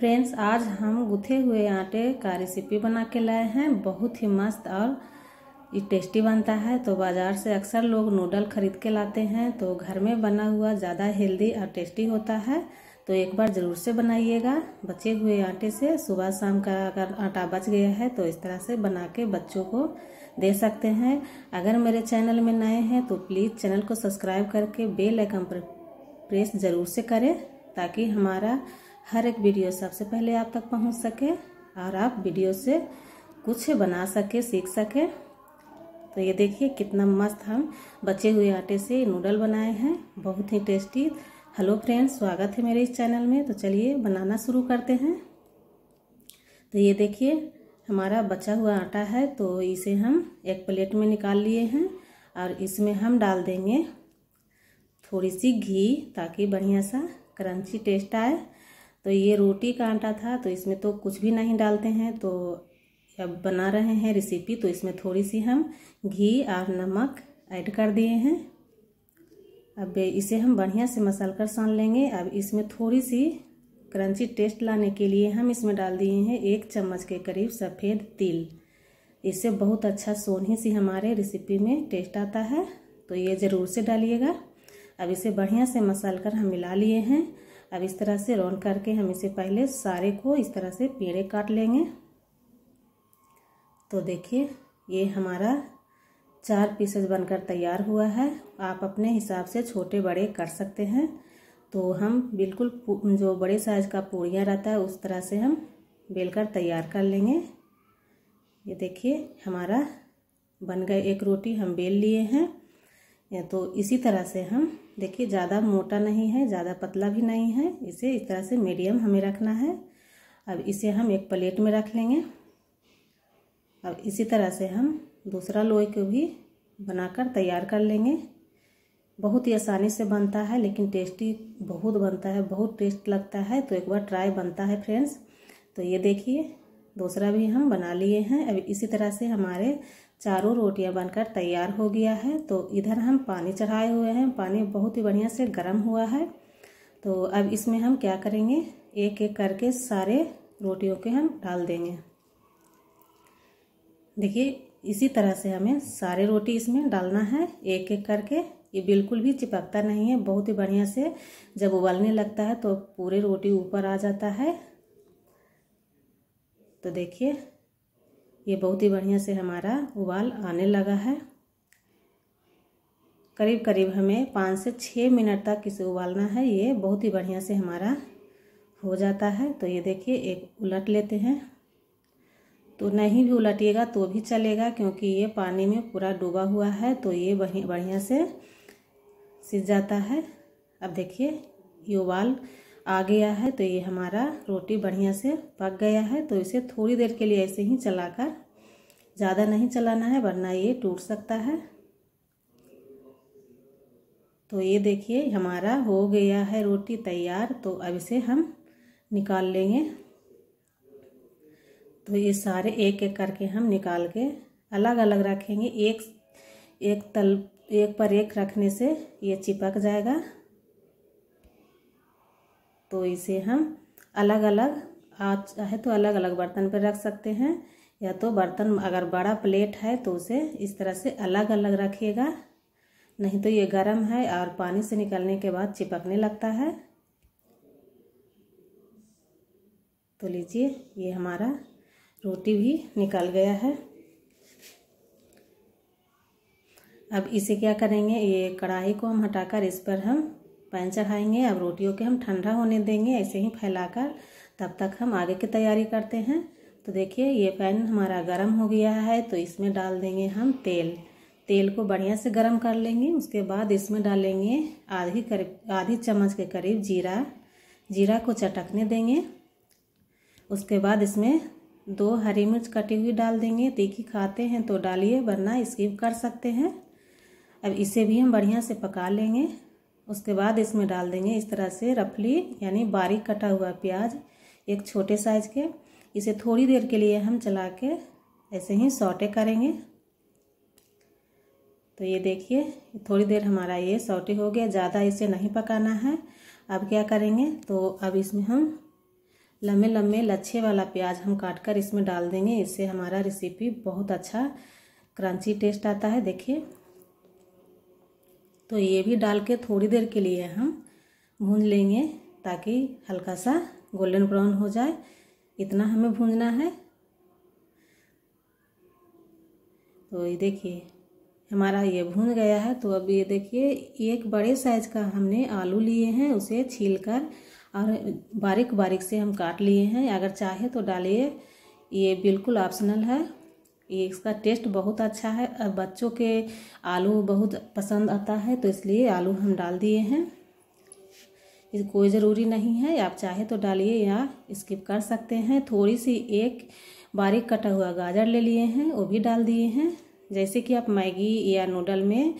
Friends, आज हम गुथे हुए आटे का रेसिपी बना के लाए हैं। बहुत ही मस्त और ये टेस्टी बनता है। तो बाज़ार से अक्सर लोग नूडल खरीद के लाते हैं। तो घर में बना हुआ ज़्यादा हेल्दी और टेस्टी होता है। तो एक बार ज़रूर से बनाइएगा। बचे हुए आटे से सुबह शाम का अगर आटा बच गया है तो इस तरह से बना के बच्चों को दे सकते हैं। अगर मेरे चैनल में नए हैं तो प्लीज़ चैनल को सब्सक्राइब करके बेल आइकन पर प्रेस ज़रूर से करें, ताकि हमारा हर एक वीडियो सबसे पहले आप तक पहुँच सके और आप वीडियो से कुछ बना सके, सीख सके। तो ये देखिए कितना मस्त हम बचे हुए आटे से नूडल बनाए हैं। बहुत ही टेस्टी। हेलो फ्रेंड्स, स्वागत है मेरे इस चैनल में। तो चलिए बनाना शुरू करते हैं। तो ये देखिए, हमारा बचा हुआ आटा है तो इसे हम एक प्लेट में निकाल लिए हैं और इसमें हम डाल देंगे थोड़ी सी घी ताकि बढ़िया सा क्रंची टेस्ट आए। तो ये रोटी का आटा था तो इसमें तो कुछ भी नहीं डालते हैं। तो अब बना रहे हैं रेसिपी तो इसमें थोड़ी सी हम घी और नमक ऐड कर दिए हैं। अब इसे हम बढ़िया से मसल कर सान लेंगे। अब इसमें थोड़ी सी क्रंची टेस्ट लाने के लिए हम इसमें डाल दिए हैं एक चम्मच के करीब सफ़ेद तिल। इससे बहुत अच्छा सोनी सी हमारे रेसिपी में टेस्ट आता है तो ये ज़रूर से डालिएगा। अब इसे बढ़िया से मसल कर हम मिला लिए हैं। अब इस तरह से राउंड करके हम इसे पहले सारे को इस तरह से पेड़े काट लेंगे। तो देखिए, ये हमारा चार पीसेस बनकर तैयार हुआ है। आप अपने हिसाब से छोटे, बड़े कर सकते हैं। तो हम बिल्कुल जो बड़े साइज़ का पूड़ियाँ रहता है, उस तरह से हम बेलकर तैयार कर लेंगे। ये देखिए, हमारा बन गए एक रोटी, हम बेल लिए हैं। तो इसी तरह से हम, देखिए, ज़्यादा मोटा नहीं है, ज़्यादा पतला भी नहीं है, इसे इस तरह से मीडियम हमें रखना है। अब इसे हम एक प्लेट में रख लेंगे। अब इसी तरह से हम दूसरा लोई को भी बनाकर तैयार कर लेंगे। बहुत ही आसानी से बनता है, लेकिन टेस्टी बहुत बनता है, बहुत टेस्ट लगता है। तो एक बार ट्राई बनता है, फ्रेंड्स। तो ये देखिए, दूसरा भी हम बना लिए हैं। अब इसी तरह से हमारे चारों रोटियाँ बनकर तैयार हो गया है। तो इधर हम पानी चढ़ाए हुए हैं। पानी बहुत ही बढ़िया से गर्म हुआ है। तो अब इसमें हम क्या करेंगे? एक एक करके सारे रोटियों के हम डाल देंगे। देखिए, इसी तरह से हमें सारे रोटी इसमें डालना है। एक एक करके। ये बिल्कुल भी चिपकता नहीं है। बहुत ही बढ़िया से जब उबलने लगता है तो पूरे रोटी ऊपर आ जाता है। तो देखिए ये बहुत ही बढ़िया से हमारा उबाल आने लगा है। करीब करीब हमें पाँच से छः मिनट तक इसे उबालना है। ये बहुत ही बढ़िया से हमारा हो जाता है। तो ये देखिए, एक उलट लेते हैं। तो नहीं भी उलटिएगा तो भी चलेगा, क्योंकि ये पानी में पूरा डूबा हुआ है। तो ये बढ़िया से सिज जाता है। अब देखिए, ये उबाल आ गया है तो ये हमारा रोटी बढ़िया से पक गया है तो इसे थोड़ी देर के लिए ऐसे ही चलाकर ज़्यादा नहीं चलाना है, वरना ये टूट सकता है। तो ये देखिए, हमारा हो गया है रोटी तैयार तो अब इसे हम निकाल लेंगे। तो ये सारे एक एक करके हम निकाल के अलग अलग रखेंगे, एक एक तल, एक पर एक रखने से ये चिपक जाएगा। तो इसे हम अलग अलग आज चाहे तो अलग अलग बर्तन पर रख सकते हैं। या तो बर्तन अगर बड़ा प्लेट है तो उसे इस तरह से अलग अलग रखिएगा। नहीं तो ये गर्म है और पानी से निकलने के बाद चिपकने लगता है। तो लीजिए, ये हमारा रोटी भी निकल गया है। अब इसे क्या करेंगे? ये कढ़ाई को हम हटाकर इस पर हम पैन चढ़ाएँगे अब रोटियों के हम ठंडा होने देंगे, ऐसे ही फैलाकर तब तक हम आगे की तैयारी करते हैं। तो देखिए, ये पैन हमारा गर्म हो गया है तो इसमें डाल देंगे हम तेल। तेल को बढ़िया से गर्म कर लेंगे, उसके बाद इसमें डालेंगे आधी करीब आधी चम्मच के करीब जीरा। जीरा को चटकने देंगे। उसके बाद इसमें दो हरी मिर्च कटी हुई डाल देंगे। तीखी खाते हैं तो डालिए, वरना स्किप कर सकते हैं। अब इसे भी हम बढ़िया से पका लेंगे। उसके बाद इसमें डाल देंगे इस तरह से रफली, यानी बारीक कटा हुआ प्याज, एक छोटे साइज़ के। इसे थोड़ी देर के लिए हम चला के ऐसे ही सौटे करेंगे। तो ये देखिए, थोड़ी देर हमारा ये सौटे हो गया, ज़्यादा इसे नहीं पकाना है। अब क्या करेंगे? तो अब इसमें हम लम्बे लम्बे लच्छे वाला प्याज हम काट कर इसमें डाल देंगे। इससे हमारा रेसिपी बहुत अच्छा क्रंची टेस्ट आता है, देखिए। तो ये भी डाल के थोड़ी देर के लिए हम भून लेंगे ताकि हल्का सा गोल्डन ब्राउन हो जाए। इतना हमें भूनना है। तो ये देखिए, हमारा ये भून गया है। तो अब ये देखिए, एक बड़े साइज़ का हमने आलू लिए हैं, उसे छील कर और बारीक बारीक से हम काट लिए हैं। अगर चाहे तो डालिए। ये बिल्कुल ऑप्शनल है। ये इसका टेस्ट बहुत अच्छा है और बच्चों के आलू बहुत पसंद आता है तो इसलिए आलू हम डाल दिए हैं। कोई ज़रूरी नहीं है, आप चाहे तो डालिए या स्किप कर सकते हैं। थोड़ी सी एक बारीक कटा हुआ गाजर ले लिए हैं, वो भी डाल दिए हैं। जैसे कि आप मैगी या नूडल में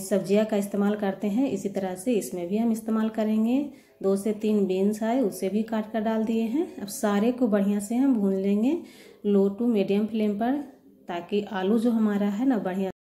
सब्ज़ियाँ का इस्तेमाल करते हैं, इसी तरह से इसमें भी हम इस्तेमाल करेंगे। दो से तीन बीन्स आए उसे भी काट कर डाल दिए हैं। अब सारे को बढ़िया से हम भून लेंगे लो टू मीडियम फ्लेम पर। ताकि आलू जो हमारा है ना बढ़िया